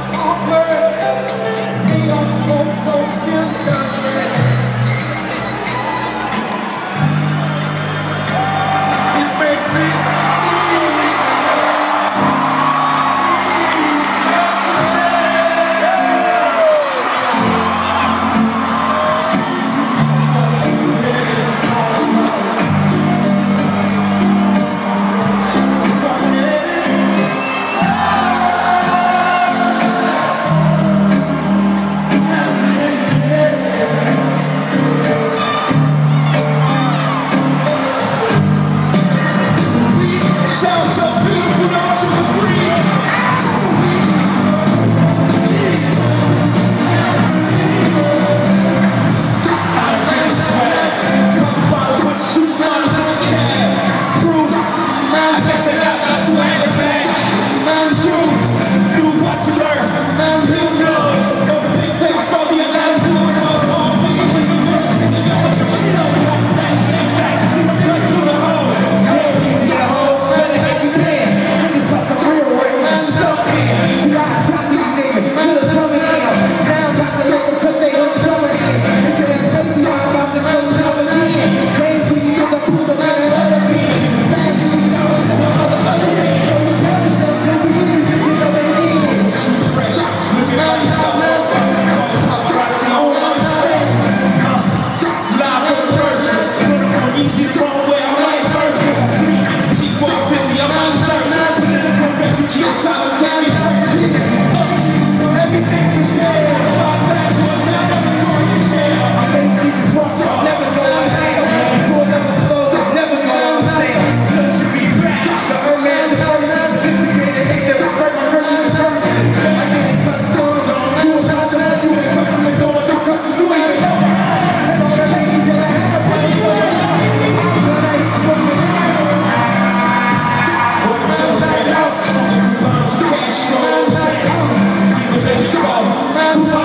Software. Santo.